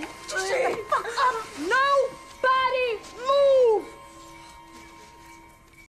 go.